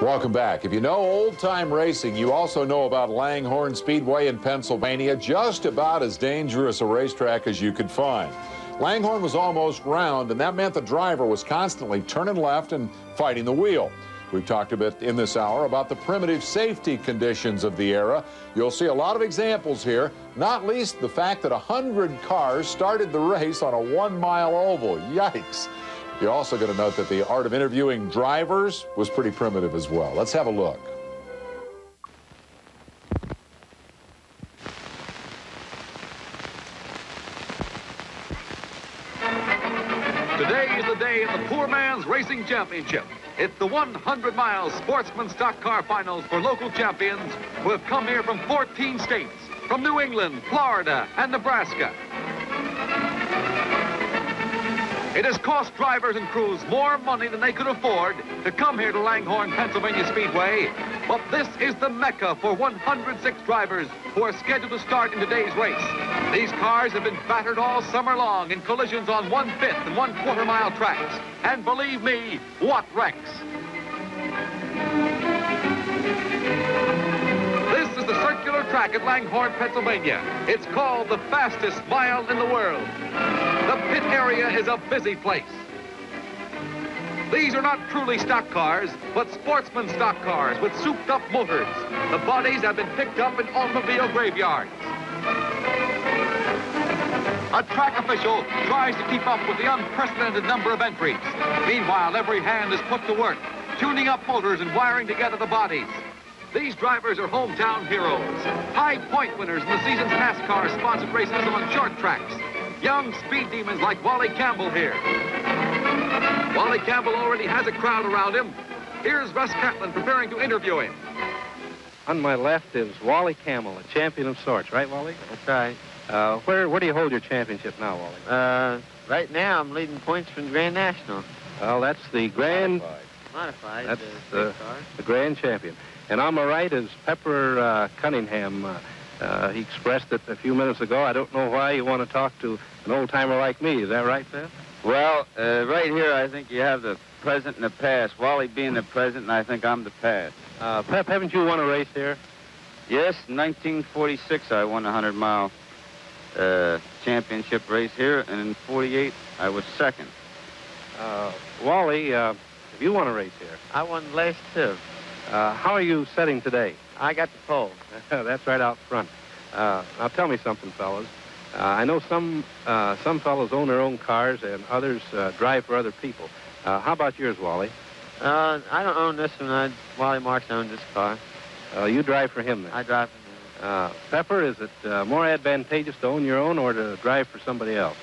Welcome back. If you know old-time racing, you also know about Langhorne Speedway in Pennsylvania, just about as dangerous a racetrack as you could find. Langhorne was almost round, and that meant the driver was constantly turning left and fighting the wheel. We've talked a bit in this hour about the primitive safety conditions of the era. You'll see a lot of examples here, not least the fact that 100 cars started the race on a one-mile oval. Yikes. You're also going to note that the art of interviewing drivers was pretty primitive as well. Let's have a look. Today is the day of the Poor Man's Racing Championship. It's the 100-mile Sportsman Stock Car Finals for local champions who have come here from 14 states, from New England, Florida, and Nebraska. It has cost drivers and crews more money than they could afford to come here to Langhorne, Pennsylvania Speedway. But this is the mecca for 106 drivers who are scheduled to start in today's race. These cars have been battered all summer long in collisions on one-fifth and one-quarter mile tracks. And believe me, what wrecks. Track at Langhorne, Pennsylvania. It's called the fastest mile in the world. The pit area is a busy place. These are not truly stock cars, but sportsman stock cars with souped-up motors. The bodies have been picked up in automobile graveyards. A track official tries to keep up with the unprecedented number of entries. Meanwhile, every hand is put to work, tuning up motors and wiring together the bodies. These drivers are hometown heroes, high point winners in the season's NASCAR-sponsored races on short tracks. Young speed demons like Wally Campbell here. Wally Campbell already has a crowd around him. Here's Russ Catlin preparing to interview him. On my left is Wally Campbell, a champion of sorts, right, Wally? That's right. Uh, where where do you hold your championship now, Wally? Uh, right now I'm leading points from the Grand National. Well, that's the grand Modified. That's uh, the, race the grand champion. And on my right is Pepper uh, Cunningham. Uh, uh, he expressed it a few minutes ago. I don't know why you want to talk to an old timer like me. Is that right, Pep? Well, uh, right here, I think you have the present and the past. Wally being the present, and I think I'm the past. Uh, Pep, haven't you won a race here? Yes, 1946, I won a 100-mile uh, championship race here, and in 48, I was second. Uh, Wally, uh, have you won a race here? I won last two. Uh, how are you setting today? I got the pole. That's right out front. Uh, now tell me something, fellas. Uh, I know some uh, some fellows own their own cars and others uh, drive for other people. Uh, how about yours, Wally? Uh, I don't own this one. I, Wally Marks owns this car. Uh, you drive for him then. I drive. for Uh, Pepper, is it uh, more advantageous to own your own or to drive for somebody else?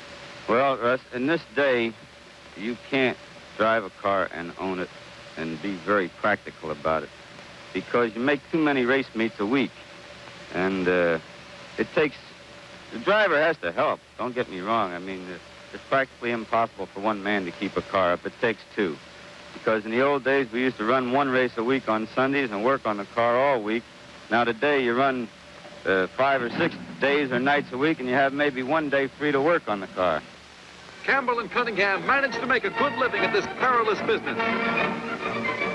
Well, Russ, in this day, you can't drive a car and own it and be very practical about it because you make too many race meets a week. And uh, it takes, the driver has to help. Don't get me wrong. I mean, it's, practically impossible for one man to keep a car up. It takes two. Because in the old days, we used to run one race a week on Sundays and work on the car all week. Now today, you run uh, five or six days or nights a week, and you have maybe one day free to work on the car. Campbell and Cunningham managed to make a good living at this perilous business.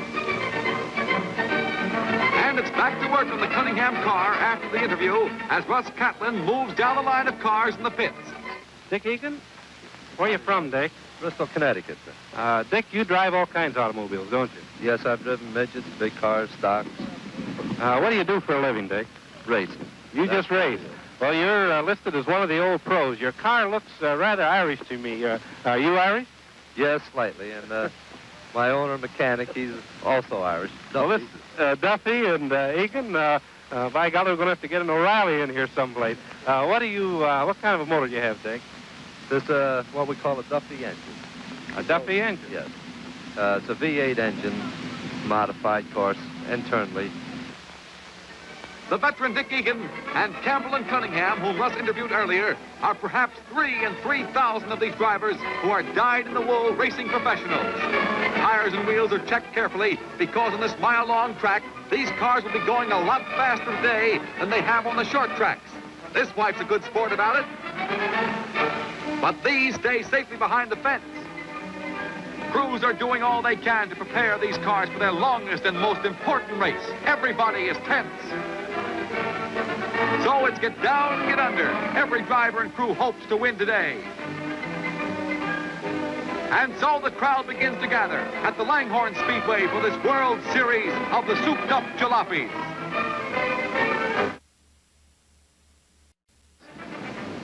And it's back to work on the Cunningham car after the interview as Russ Catlin moves down the line of cars in the pits. Dick Egan? Where you from, Dick? Bristol, Connecticut, sir. Uh, Dick, you drive all kinds of automobiles, don't you? Yes, I've driven midgets, big cars, stocks, Uh, what do you do for a living, Dick? racing. You just race. Well, you're uh, listed as one of the old pros. Your car looks uh, rather Irish to me. Uh, are you Irish? Yes, slightly. And uh, my owner, mechanic, he's also Irish. Well, Duffy. this uh, Duffy and uh, Egan, uh, uh, by golly, we're going to have to get an O'Reilly in here someplace. Uh, what do you, uh, what kind of a motor do you have, Dick? This uh, what we call a Duffy engine. A Duffy engine? Yes. Uh, it's a V8 engine, modified, of course, internally. The veteran Dick Egan and Campbell and Cunningham, whom Russ interviewed earlier, are perhaps three in 3,000 of these drivers who are dyed-in-the-wool racing professionals. Tires and wheels are checked carefully because on this mile-long track, these cars will be going a lot faster today than they have on the short tracks. This wife's a good sport about it. But these stay safely behind the fence. Crews are doing all they can to prepare these cars for their longest and most important race. Everybody is tense. So it's get down, get under. Every driver and crew hopes to win today. And so the crowd begins to gather at the Langhorne Speedway for this World Series of the Souped Up Jalopies.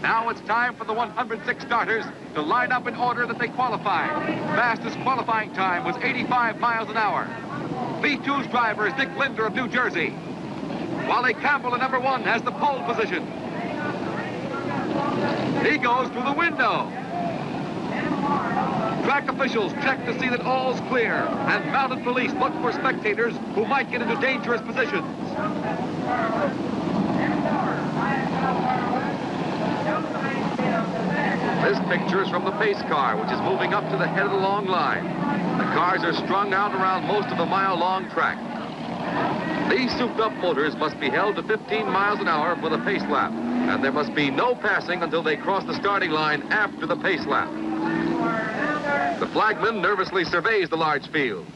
Now it's time for the 106 starters to line up in order that they qualify. Fastest qualifying time was 85 miles an hour. B2's driver is Dick Linder of New Jersey. Wally Campbell, in number one, has the pole position. He goes through the window. Track officials check to see that all's clear, and mounted police look for spectators who might get into dangerous positions. This picture is from the pace car, which is moving up to the head of the long line. The cars are strung out around most of the mile-long track. These souped-up motors must be held to 15 miles an hour for the pace lap, and there must be no passing until they cross the starting line after the pace lap. The flagman nervously surveys the large field.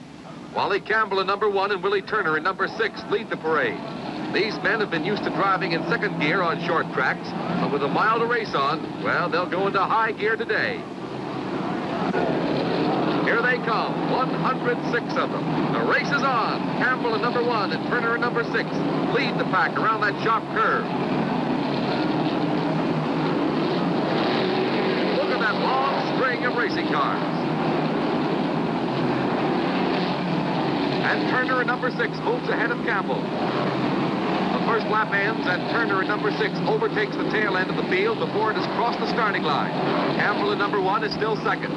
Wally Campbell in number one and Willie Turner in number six lead the parade. These men have been used to driving in second gear on short tracks, but with a mile to race on, well, they'll go into high gear today. Here they come, 106 of them. The race is on. Campbell in number one and Turner in number six lead the pack around that sharp curve. Look at that long string of racing cars. And Turner in number six moves ahead of Campbell. The first lap ends and Turner in number six overtakes the tail end of the field before it has crossed the starting line. Campbell in number one is still second.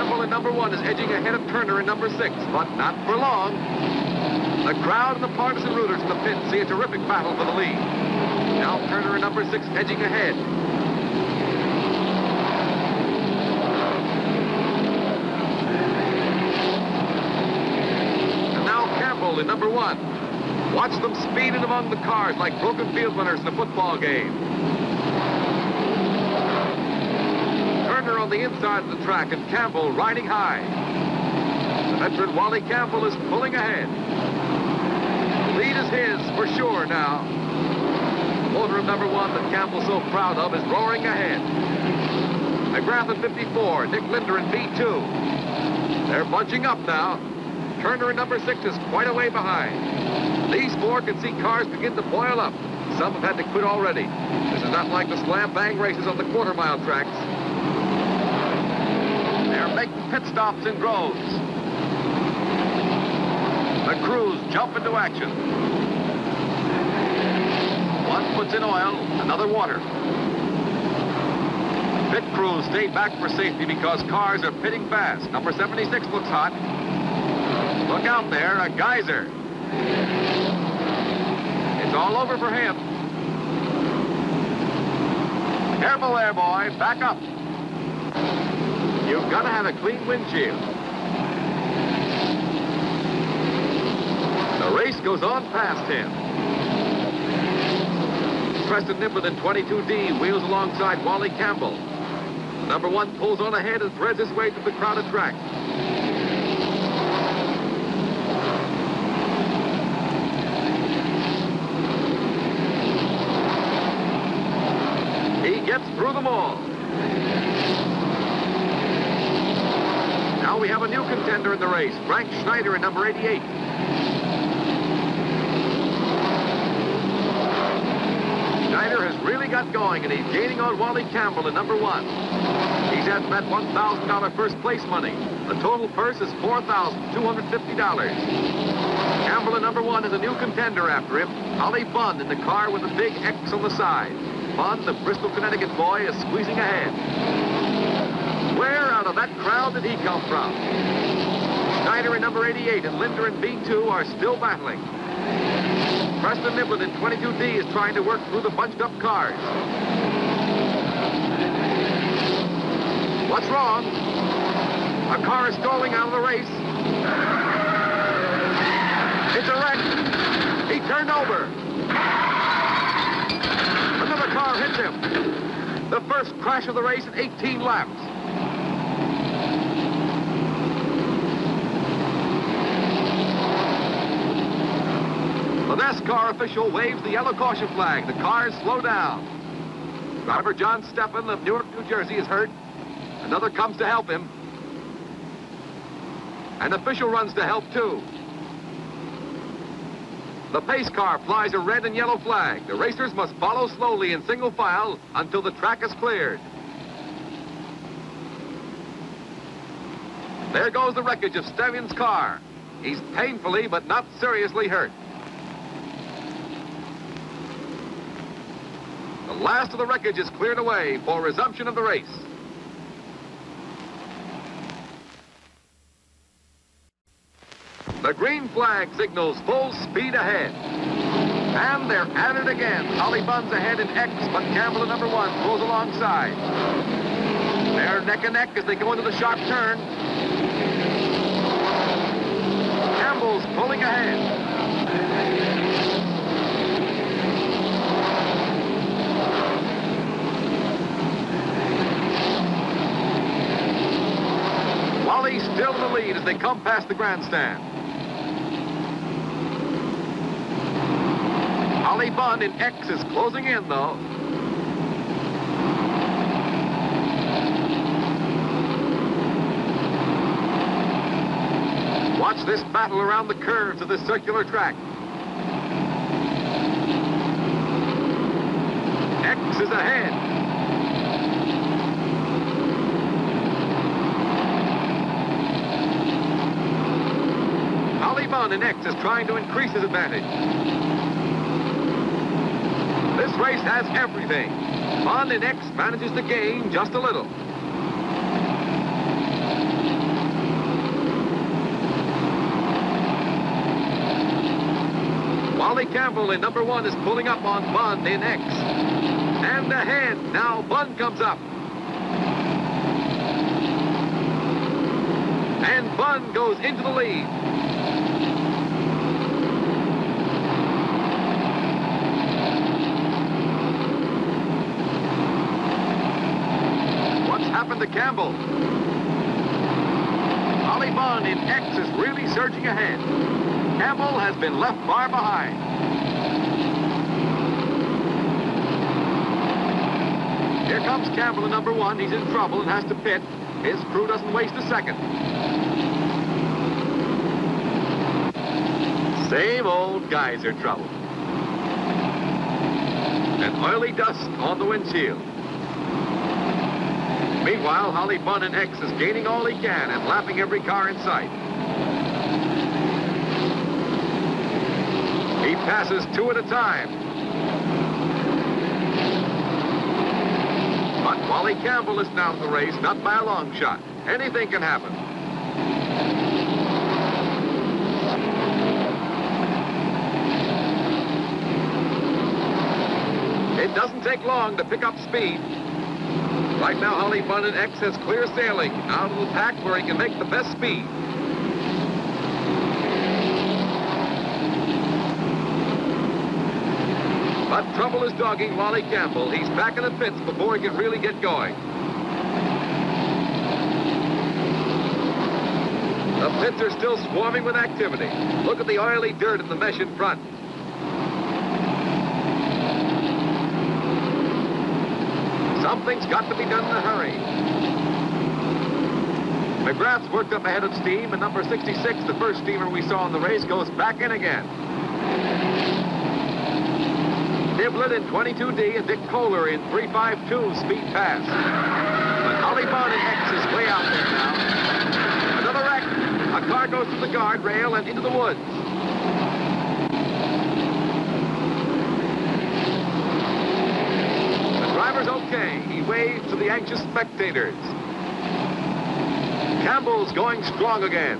Campbell in number one is edging ahead of Turner in number six, but not for long. The crowd and the partisan rooters in the pit see a terrific battle for the lead. Now Turner in number six edging ahead. And now Campbell in number one. Watch them speeding among the cars like broken field runners in a football game. Turner the inside of the track and Campbell riding high. The veteran Wally Campbell is pulling ahead. The lead is his for sure now. Motor of number one that Campbell's so proud of is roaring ahead. McGrath in 54, Dick Linder in B2. They're bunching up now. Turner in number six is quite a way behind. These four can see cars begin to boil up. Some have had to quit already. This is not like the slam-bang races on the quarter-mile tracks. Making pit stops in droves. The crews jump into action. One puts in oil, another water. Pit crews stay back for safety because cars are pitting fast. Number 76 looks hot. Look out there, a geyser. It's all over for him. Careful there, boy. Back up. You've got to have a clean windshield. The race goes on past him. Preston Niblett in 22D wheels alongside Wally Campbell. Number one pulls on ahead and threads his way through the crowded track. He gets through them all. Now we have a new contender in the race, Frank Schneider in number 88. Schneider has really got going, and he's gaining on Wally Campbell in number one. He's at that $1,000 first place money. The total purse is $4,250. Campbell in number one is a new contender after him, Holly Bunn in the car with the big X on the side. Bunn, the Bristol, Connecticut boy, is squeezing ahead. Where out of that crowd did he come from? Schneider in number 88 and Linder in B2 are still battling. Preston Niblett in 22D is trying to work through the bunched up cars. What's wrong? A car is stalling out of the race. It's a wreck. He turned over. Another car hits him. The first crash of the race in 18 laps. NASCAR official waves the yellow caution flag. The cars slow down. Driver John Steppen of Newark, New Jersey is hurt. Another comes to help him. An official runs to help too. The pace car flies a red and yellow flag. The racers must follow slowly in single file until the track is cleared. There goes the wreckage of Stevens' car. He's painfully but not seriously hurt. Last of the wreckage is cleared away for resumption of the race. The green flag signals full speed ahead. And they're at it again. Holly Bunn's ahead in X, but Campbell number one pulls alongside. They're neck and neck as they go into the sharp turn. Campbell's pulling ahead. Wally still in the lead as they come past the grandstand. Holly Bunn in X is closing in, though. Watch this battle around the curves of this circular track. X is ahead. Bunn in X is trying to increase his advantage. This race has everything. Bunn in X manages to gain just a little. Wally Campbell in number one is pulling up on Bunn in X. And ahead, now Bunn comes up. And Bunn goes into the lead. What's happened to Campbell? Ollie Bunn in X is really surging ahead. Campbell has been left far behind. Here comes Campbell in number one. He's in trouble and has to pit. His crew doesn't waste a second. Same old geyser trouble. And oily dust on the windshield. Meanwhile, Holly Bunn in X is gaining all he can and lapping every car in sight. He passes two at a time. But Wally Campbell is now in the race, not by a long shot. Anything can happen. It doesn't take long to pick up speed. Right now, Holly Bunn X has clear sailing out of the pack where he can make the best speed. But trouble is dogging Wally Campbell. He's back in the pits before he can really get going. The pits are still swarming with activity. Look at the oily dirt in the mesh in front. Something's got to be done in a hurry. McGrath's worked up ahead of steam, and number 66, the first steamer we saw in the race, goes back in again. Niblett in 22D and Dick Kohler in 352 speed pass. But Bunn in X is way out there now. Another wreck. A car goes through the guardrail and into the woods. The driver's okay. He waves to the anxious spectators. Campbell's going strong again.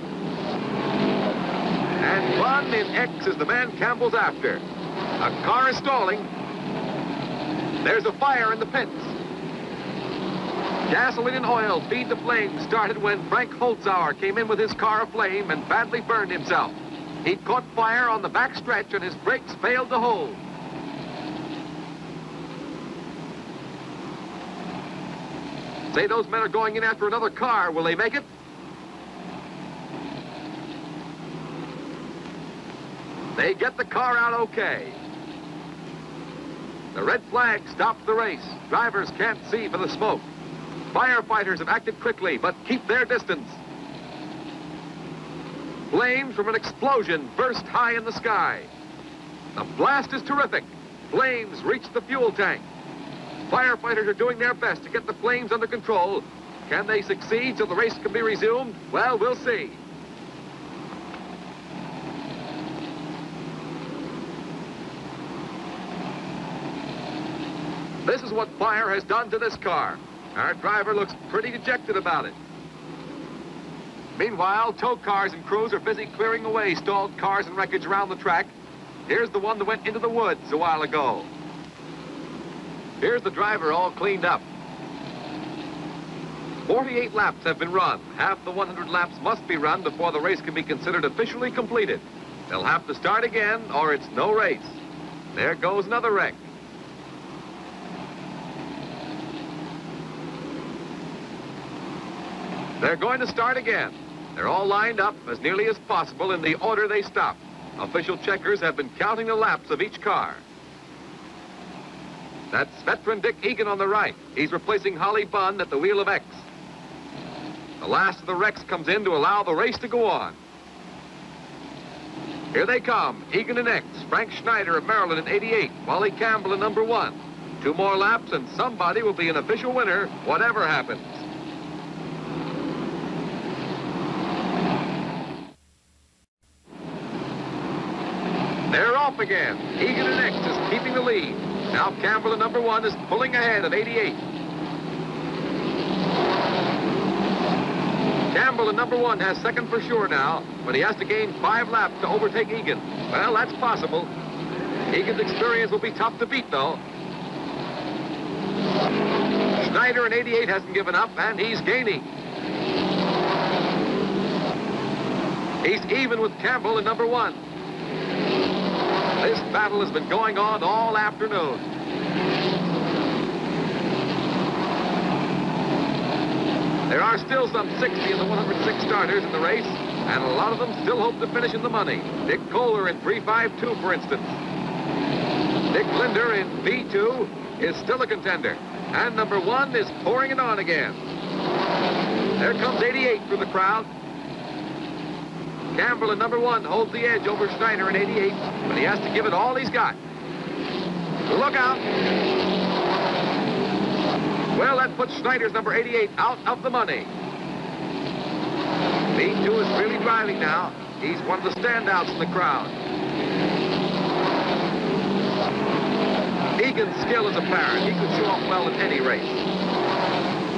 And Bunn in X is the man Campbell's after. A car is stalling. There's a fire in the pits. Gasoline and oil feed the flames started when Frank Holzauer came in with his car aflame and badly burned himself. He caught fire on the back stretch and his brakes failed to hold. Say those men are going in after another car. Will they make it? They get the car out okay. The red flag stops the race. Drivers can't see for the smoke. Firefighters have acted quickly, but keep their distance. Flames from an explosion burst high in the sky. The blast is terrific. Flames reach the fuel tank. Firefighters are doing their best to get the flames under control. Can they succeed so the race can be resumed? Well, we'll see. This is what fire has done to this car. Our driver looks pretty dejected about it. Meanwhile, tow cars and crews are busy clearing away stalled cars and wreckage around the track. Here's the one that went into the woods a while ago. Here's the driver all cleaned up. 48 laps have been run. Half the 100 laps must be run before the race can be considered officially completed. They'll have to start again or it's no race. There goes another wreck. They're going to start again. They're all lined up as nearly as possible in the order they stop. Official checkers have been counting the laps of each car. That's veteran Dick Egan on the right. He's replacing Holly Bunn at the wheel of X. The last of the wrecks comes in to allow the race to go on. Here they come, Egan in X, Frank Schneider of Maryland in 88, Wally Campbell in number one. Two more laps and somebody will be an official winner, whatever happens. They're off again. Egan and X is keeping the lead. Now Campbell at number one is pulling ahead at 88. Campbell at number one has second for sure now, but he has to gain five laps to overtake Egan. Well, that's possible. Egan's experience will be tough to beat, though. Schneider in 88 hasn't given up, and he's gaining. He's even with Campbell in number one. This battle has been going on all afternoon. There are still some 60 of the 106 starters in the race, and a lot of them still hope to finish in the money. Dick Kohler in 352, for instance. Dick Linder in B2 is still a contender, and number one is pouring it on again. There comes 88 through the crowd. Campbell in number one holds the edge over Schneider in 88, but he has to give it all he's got. Look out. Well, that puts Schneider's number 88 out of the money. B2 is really driving now. He's one of the standouts in the crowd. Egan's skill is apparent. He could show off well in any race.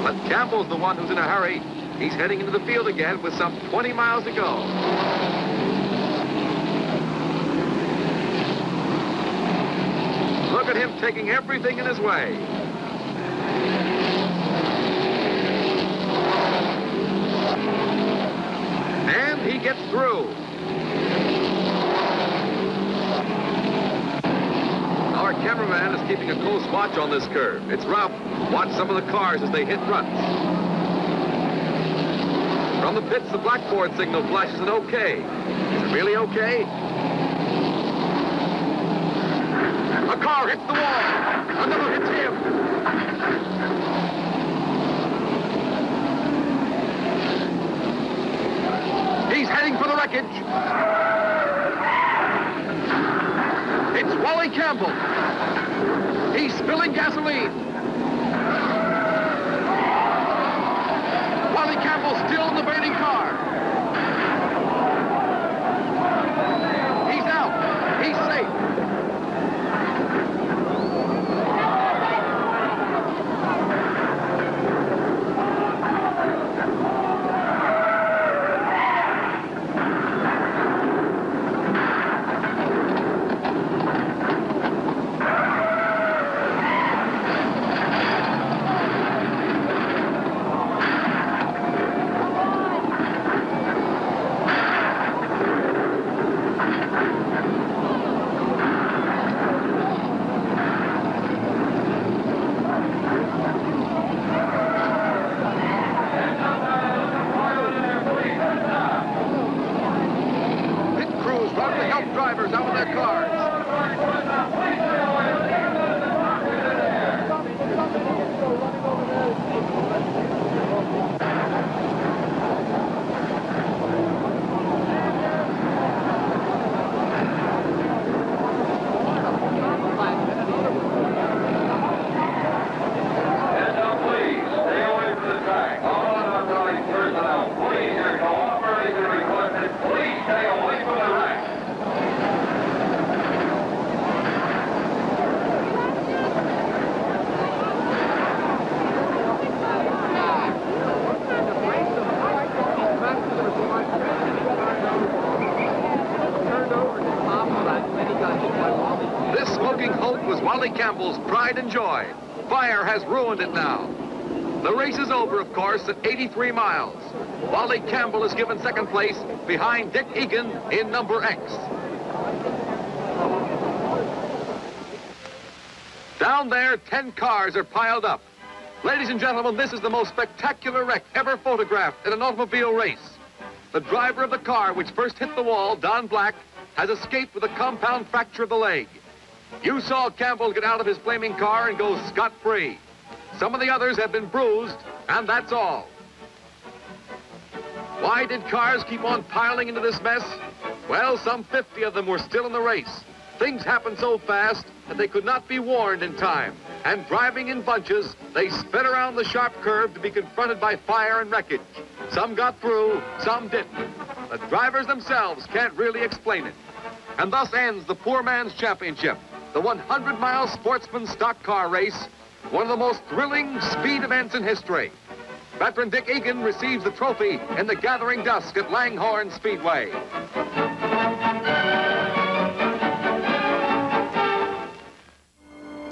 But Campbell's the one who's in a hurry. He's heading into the field again with some 20 miles to go. Look at him taking everything in his way. And he gets through. Our cameraman is keeping a close watch on this curve. It's rough. Watch some of the cars as they hit ruts. From the pits, the blackboard signal flashes an okay. Is it really okay? A car hits the wall. Another hits him. He's heading for the wreckage. It's Wally Campbell. He's spilling gasoline. Wally Campbell still in the burning car. Wally Campbell's pride and joy. Fire has ruined it now. The race is over, of course, at 83 miles. Wally Campbell is given second place behind Dick Egan in number X. Down there, 10 cars are piled up. Ladies and gentlemen, this is the most spectacular wreck ever photographed in an automobile race. The driver of the car which first hit the wall, Don Black, has escaped with a compound fracture of the leg. You saw Campbell get out of his flaming car and go scot-free. Some of the others have been bruised, and that's all. Why did cars keep on piling into this mess? Well, some 50 of them were still in the race. Things happened so fast that they could not be warned in time. And driving in bunches, they sped around the sharp curve to be confronted by fire and wreckage. Some got through, some didn't. The drivers themselves can't really explain it. And thus ends the poor man's championship, the 100-mile sportsman stock car race, one of the most thrilling speed events in history. Veteran Dick Egan receives the trophy in the gathering dusk at Langhorne Speedway.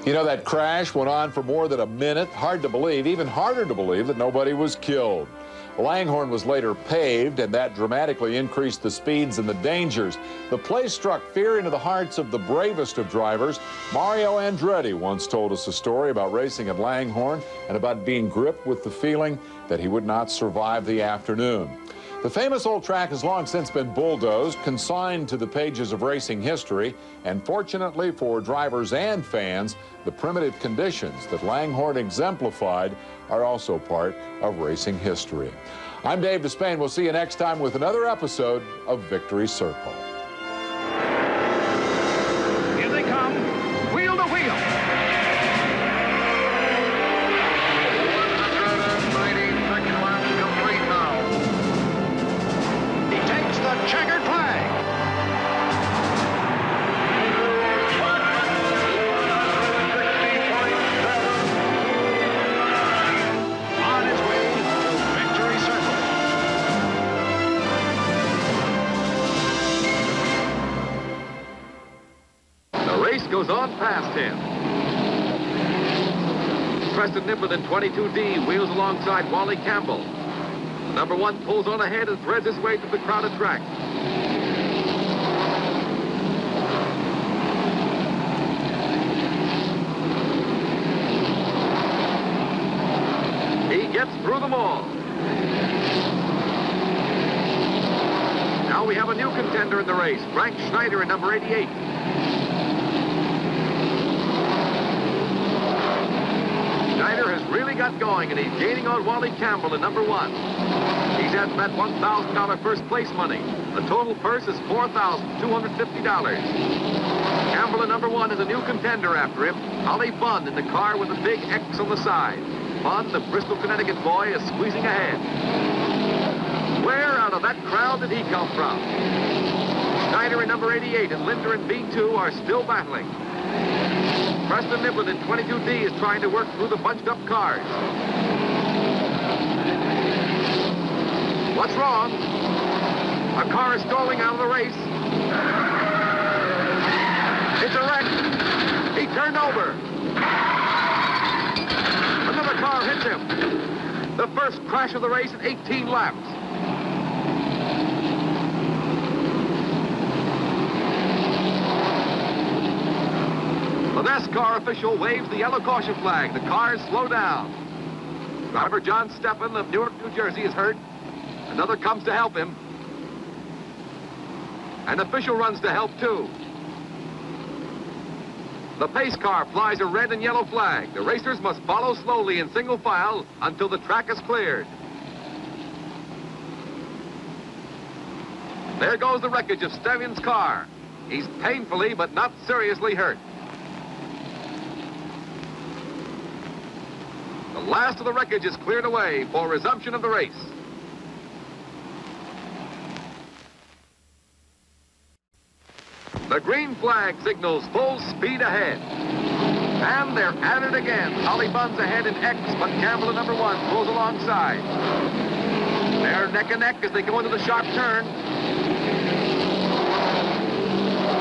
You know, that crash went on for more than a minute. Hard to believe, even harder to believe that nobody was killed. Langhorne was later paved, and that dramatically increased the speeds and the dangers. The place struck fear into the hearts of the bravest of drivers. Mario Andretti once told us a story about racing at Langhorne and about being gripped with the feeling that he would not survive the afternoon. The famous old track has long since been bulldozed, consigned to the pages of racing history, and fortunately for drivers and fans, the primitive conditions that Langhorne exemplified are also part of racing history. I'm Dave Despain. We'll see you next time with another episode of Victory Circle. Goes on past him. Preston Niblett in 22D wheels alongside Wally Campbell. Number one pulls on ahead and threads his way through the crowded track. He gets through them all. Now we have a new contender in the race, Frank Schneider in number 88. Schneider has really got going, and he's gaining on Wally Campbell in number one. He's at that $1,000 first place money. The total purse is $4,250. Campbell in number one is a new contender after him, Ollie Bunn in the car with a big X on the side. Bunn, the Bristol, Connecticut boy, is squeezing ahead. Where out of that crowd did he come from? Schneider in number 88 and Linder in B2 are still battling. Preston Niblett in 22D is trying to work through the bunched up cars. What's wrong? A car is stalling out of the race. It's a wreck. He turned over. Another car hits him. The first crash of the race in 18 laps. The NASCAR official waves the yellow caution flag. The cars slow down. Driver John Steppen of Newark, New Jersey is hurt. Another comes to help him. An official runs to help, too. The pace car flies a red and yellow flag. The racers must follow slowly in single file until the track is cleared. There goes the wreckage of Stevens' car. He's painfully but not seriously hurt. The last of the wreckage is cleared away for resumption of the race. The green flag signals full speed ahead. And they're at it again. Holly Bunn's ahead in X, but Campbell at number one pulls alongside. They're neck and neck as they go into the sharp turn.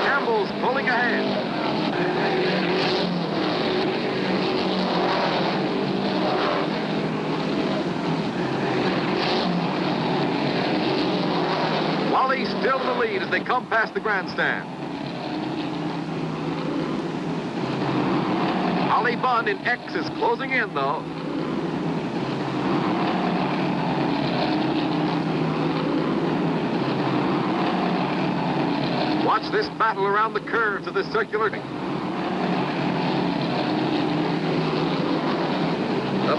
Campbell's pulling ahead. Wally still in the lead as they come past the grandstand. Holly Bunn in X is closing in, though. Watch this battle around the curves of this circular. The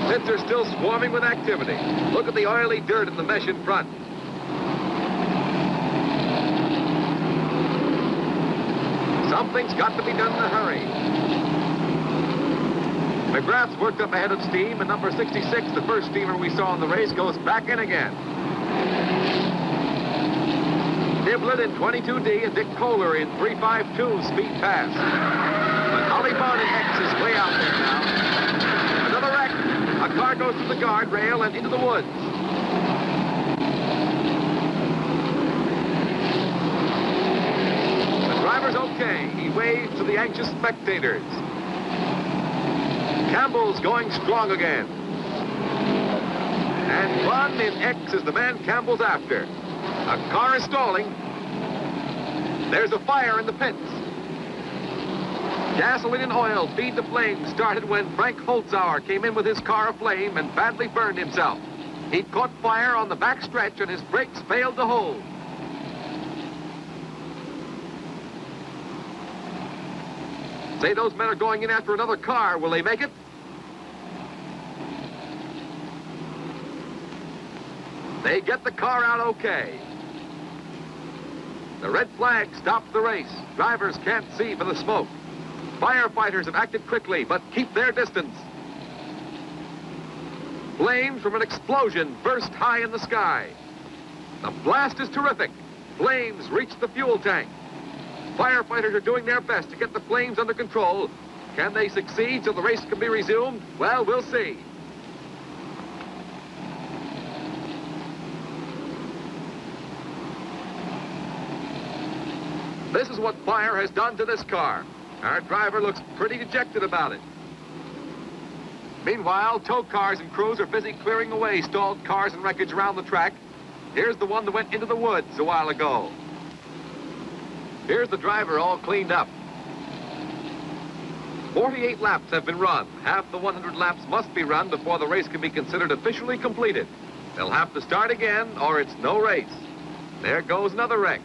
pits are still swarming with activity. Look at the oily dirt in the mesh in front. Something's got to be done in a hurry. McGrath's worked up ahead of steam, and number 66, the first steamer we saw in the race, goes back in again. Niblett in 22D and Dick Kohler in 352 speed pass. But Holly in X is way out there now. Another wreck. A car goes through the guardrail and into the woods. The okay. He waves to the anxious spectators. Campbell's going strong again. And Bunn in X is the man Campbell's after. A car is stalling. There's a fire in the pits. Gasoline and oil feed the flames started when Frank Holzauer came in with his car aflame and badly burned himself. He'd caught fire on the back stretch and his brakes failed to hold. Say those men are going in after another car. Will they make it? They get the car out okay. The red flag stops the race. Drivers can't see for the smoke. Firefighters have acted quickly, but keep their distance. Flames from an explosion burst high in the sky. The blast is terrific. Flames reach the fuel tank. Firefighters are doing their best to get the flames under control. Can they succeed so the race can be resumed? Well, we'll see. This is what fire has done to this car. Our driver looks pretty dejected about it. Meanwhile, tow cars and crews are busy clearing away stalled cars and wreckage around the track. Here's the one that went into the woods a while ago. Here's the driver all cleaned up. 48 laps have been run. Half the 100 laps must be run before the race can be considered officially completed. They'll have to start again or it's no race. There goes another wreck.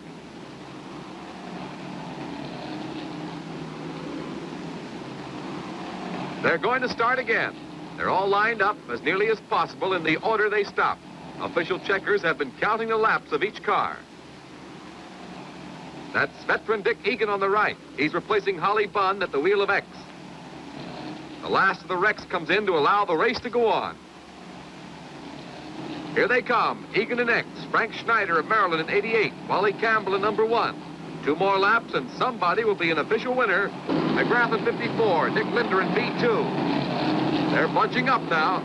They're going to start again. They're all lined up as nearly as possible in the order they stopped. Official checkers have been counting the laps of each car. That's veteran Dick Egan on the right. He's replacing Holly Bunn at the wheel of X. The last of the wrecks comes in to allow the race to go on. Here they come, Egan and X, Frank Schneider of Maryland in 88, Wally Campbell in number one. Two more laps and somebody will be an official winner. McGrath in 54, Dick Linder in B2. They're bunching up now.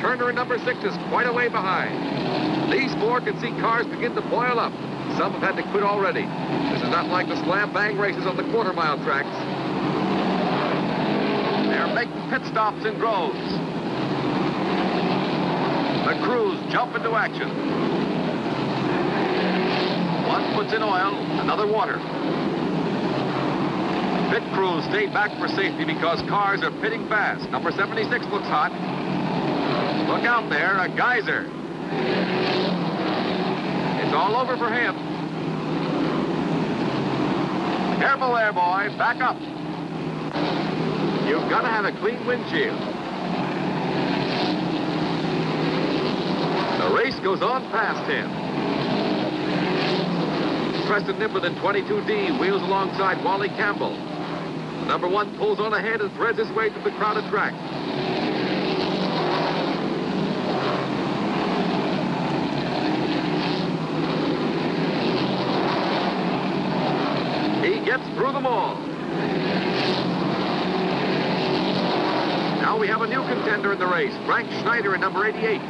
Turner in number six is quite a way behind. These four can see cars begin to boil up. Some have had to quit already. This is not like the slam bang races on the quarter mile tracks. They're making pit stops in droves. The crews jump into action. One puts in oil, another water. Pit crews stay back for safety because cars are pitting fast. Number 76 looks hot. Look out there, a geyser. It's all over for him. Careful there, boy. Back up. You've got to have a clean windshield. The race goes on past him. Preston Niblett in 22D wheels alongside Wally Campbell. Number one pulls on ahead and threads his way through the crowded track. He gets through them all. Now we have a new contender in the race, Frank Schneider in number 88.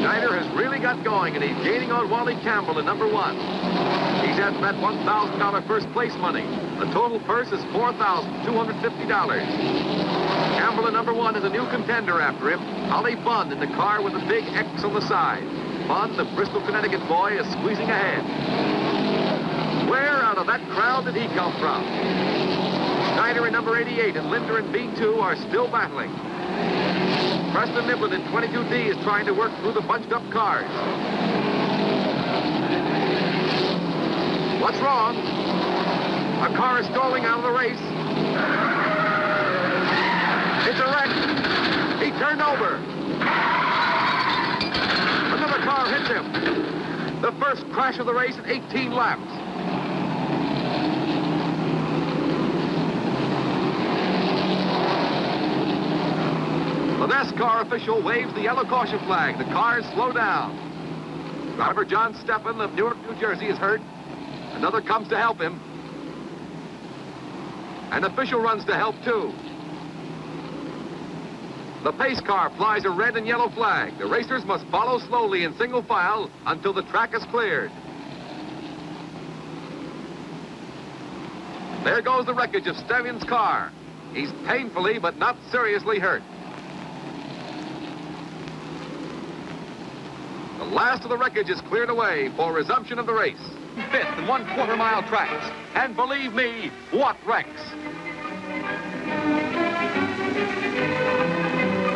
Schneider has really got going, and he's gaining on Wally Campbell in number one. He's had that $1,000 first place money. The total purse is $4,250. Campbell in number one is a new contender after him. Holly Bunn in the car with a big X on the side. Bunn, the Bristol, Connecticut boy, is squeezing ahead. Where out of that crowd did he come from? Schneider in number 88 and Linder in B2 are still battling. Preston Niblett in 22D is trying to work through the bunched up cars. What's wrong? A car is stalling out of the race. It's a wreck. He turned over. Another car hits him. The first crash of the race in 18 laps. The NASCAR official waves the yellow caution flag. The cars slow down. Driver John Steppen of Newark, New Jersey is hurt. Another comes to help him. An official runs to help, too. The pace car flies a red and yellow flag. The racers must follow slowly in single file until the track is cleared. There goes the wreckage of Stevens' car. He's painfully but not seriously hurt. The last of the wreckage is cleared away for resumption of the race. Fifth and one quarter mile tracks. And believe me, what wrecks.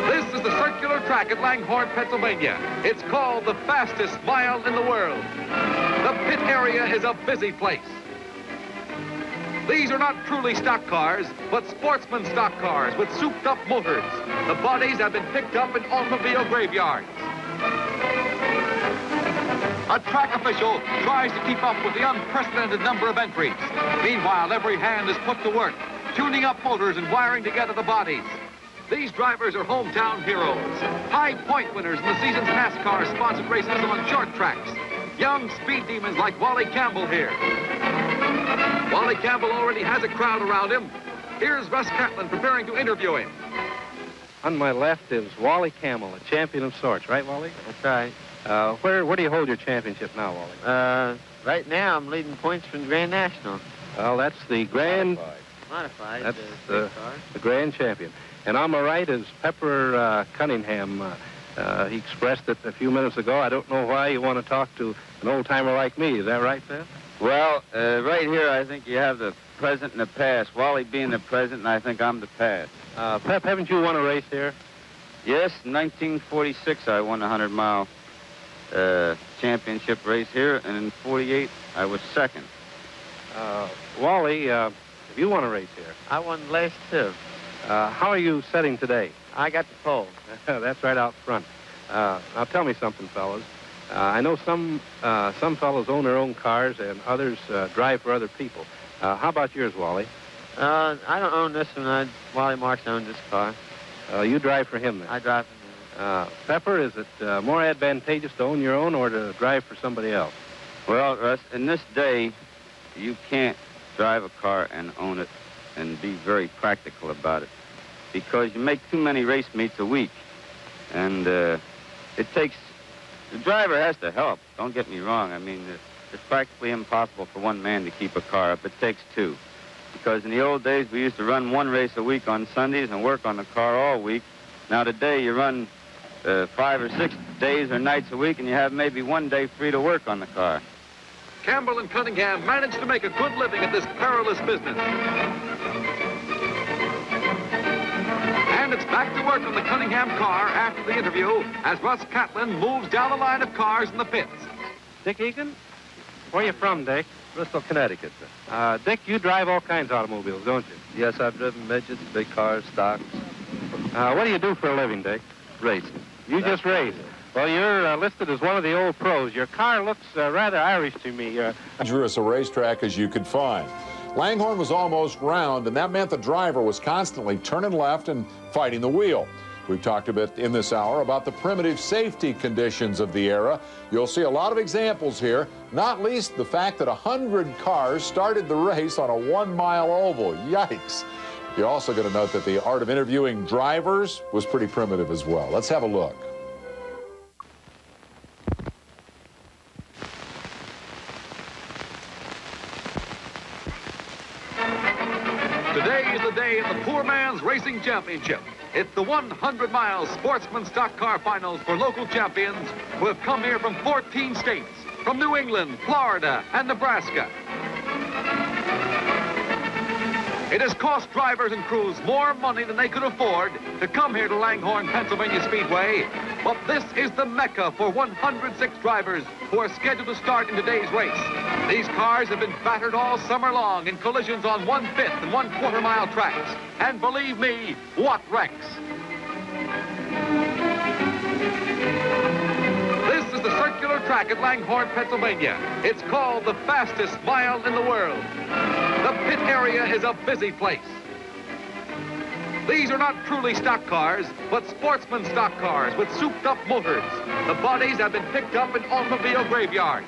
This is the circular track at Langhorne, Pennsylvania. It's called the fastest mile in the world. The pit area is a busy place. These are not truly stock cars, but sportsman stock cars with souped up motors. The bodies have been picked up in automobile graveyards. A track official tries to keep up with the unprecedented number of entries. Meanwhile, every hand is put to work, tuning up motors and wiring together the bodies. These drivers are hometown heroes, high point winners in the season's NASCAR sponsored races on short tracks. Young speed demons like Wally Campbell here. Wally Campbell already has a crowd around him. Here's Russ Catlin preparing to interview him. On my left is Wally Campbell, a champion of sorts, right, Wally? That's right. Uh, where where do you hold your championship now, Wally? Uh, right now I'm leading points from Grand National. Well, that's the grand Modified. That's uh, the- the grand champion. And on my right is Pepper uh, Cunningham. Uh, uh, he expressed it a few minutes ago. I don't know why you want to talk to an old timer like me. Is that right, Pep? Well, uh, right here, I think you have the present and the past. Wally being the present, and I think I'm the past. Uh, Pep, haven't you won a race here? Yes, 1946, I won a 100 mile uh, championship race here, and in 48, I was second. Uh, Wally, uh, have you won a race here? I won last two. Uh, how are you setting today? I got the pole. That's right out front. Uh, now tell me something, fellas. Uh, I know some uh, some fellows own their own cars and others uh, drive for other people. Uh, how about yours, Wally? Uh, I don't own this one. I, Wally Marks owns this car. Uh, you drive for him then. I drive it. Uh, Pepper, is it uh, more advantageous to own your own or to drive for somebody else? Well, Russ, in this day, you can't drive a car and own it and be very practical about it because you make too many race meets a week. And uh, it takes, the driver has to help. Don't get me wrong. I mean, it's, it's practically impossible for one man to keep a car up. It takes two. Because in the old days, we used to run one race a week on Sundays and work on the car all week. Now today, you run uh, five or six days or nights a week, and you have maybe one day free to work on the car. Campbell and Cunningham managed to make a good living at this perilous business. And it's back to work on the Cunningham car after the interview as Russ Catlin moves down the line of cars in the pits. Dick Egan? Where you from, Dick? Bristol, Connecticut, sir. Uh, Dick, you drive all kinds of automobiles, don't you? Yes, I've driven midgets, big cars, stocks, Uh, what do you do for a living, Dick? racing. You just raced. Well, you're uh, listed as one of the old pros. Your car looks uh, rather Irish to me. Uh, dangerous a racetrack as you could find. Langhorne was almost round, and that meant the driver was constantly turning left and fighting the wheel. We've talked a bit in this hour about the primitive safety conditions of the era. You'll see a lot of examples here, not least the fact that 100 cars started the race on a one-mile oval. Yikes. You're also going to note that the art of interviewing drivers was pretty primitive as well. Let's have a look. Today is the day of the Poor Man's Racing Championship. It's the 100-mile sportsman stock car finals for local champions who have come here from 14 states, from New England, Florida, and Nebraska. It has cost drivers and crews more money than they could afford to come here to Langhorne, Pennsylvania Speedway. But this is the mecca for 106 drivers who are scheduled to start in today's race. These cars have been battered all summer long in collisions on one-fifth and one-quarter mile tracks. And believe me, what wrecks. Track at Langhorne, Pennsylvania. It's called the fastest mile in the world. The pit area is a busy place. These are not truly stock cars, but sportsman stock cars with souped-up motors. The bodies have been picked up in automobile graveyards.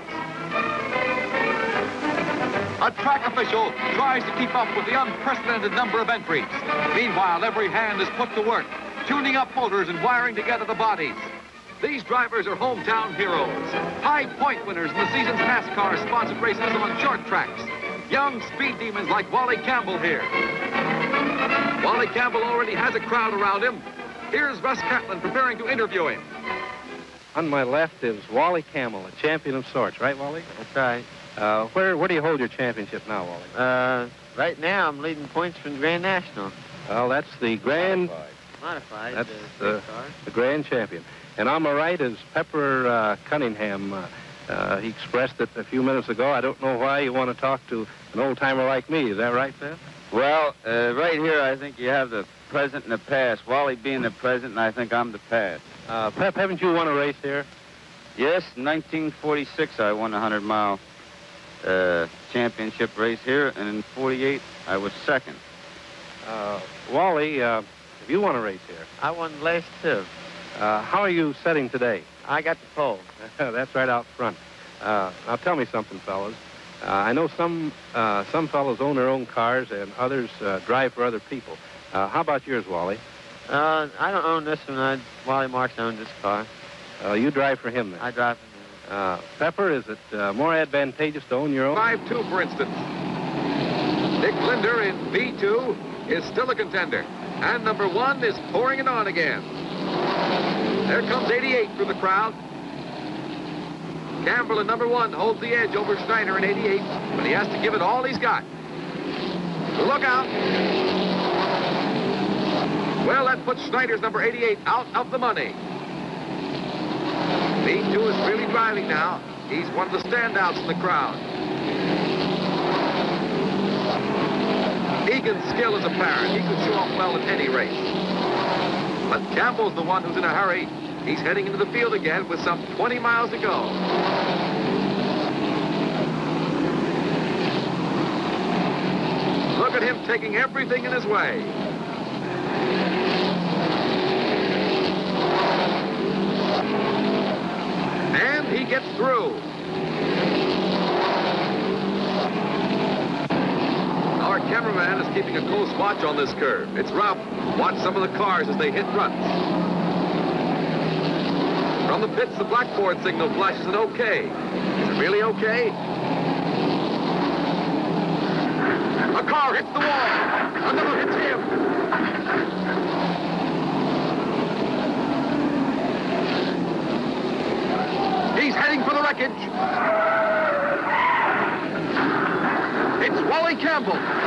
A track official tries to keep up with the unprecedented number of entries. Meanwhile, every hand is put to work, tuning up motors and wiring together the bodies. These drivers are hometown heroes, high point winners in the season's NASCAR-sponsored races on short tracks. Young speed demons like Wally Campbell here. Wally Campbell already has a crowd around him. Here's Russ Catlin preparing to interview him. on my left is Wally Campbell, a champion of sorts, right, Wally? That's right. Uh, where, where do you hold your championship now, Wally? Uh, right now I'm leading points from Grand National. Well, that's the grand, Modified. That's, uh, big car. the grand champion. And on my right is Pepper uh, Cunningham. Uh, uh, he expressed it a few minutes ago. I don't know why you want to talk to an old-timer like me. Is that right, Pep? Well, uh, right here, I think you have the present and the past. Wally being the present, and I think I'm the past. Uh, Pep, haven't you won a race here? Yes, 1946, I won a 100-mile uh, championship race here, and in 48, I was second. Uh, Wally, uh, have you won a race here? I won last two. Uh, how are you setting today? I got the pole. That's right out front. Uh, now tell me something, fellas. Uh, I know some uh, some fellows own their own cars and others uh, drive for other people. Uh, how about yours, Wally? Uh, I don't own this one. I, Wally Marks owns this car. Uh, you drive for him then. I drive for him. Uh, Pepper, is it uh, more advantageous to own your own? 5-2, for instance. Dick Linder in B2 is still a contender. And number one is pouring it on again. There comes 88 through the crowd. Campbell in number one holds the edge over Schneider in 88, but he has to give it all he's got. Look out. Well, that puts Schneider's number 88 out of the money. B2 is really driving now. He's one of the standouts in the crowd. Egan's skill is apparent. He could show up well at any race. But Campbell's the one who's in a hurry. He's heading into the field again with some 20 miles to go. Look at him taking everything in his way. And he gets through. Our cameraman is keeping a close watch on this curve. It's rough. Watch some of the cars as they hit ruts. From the pits, the blackboard signal flashes an okay. Is it really okay? A car hits the wall. Another hits him. He's heading for the wreckage. It's Wally Campbell.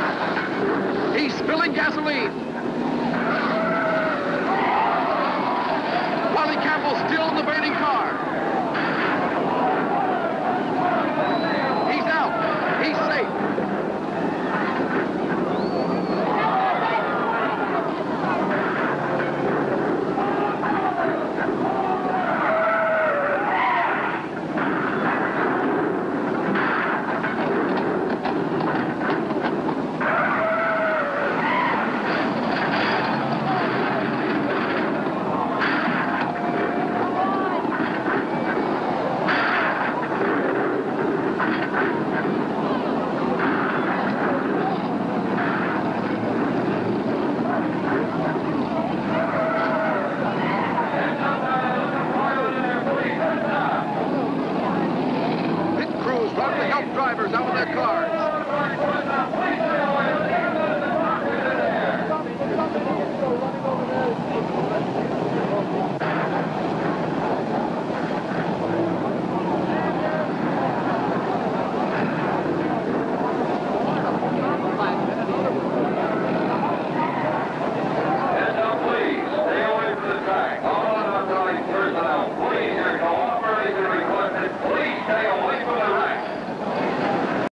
He's spilling gasoline. Wally Campbell still in the burning car.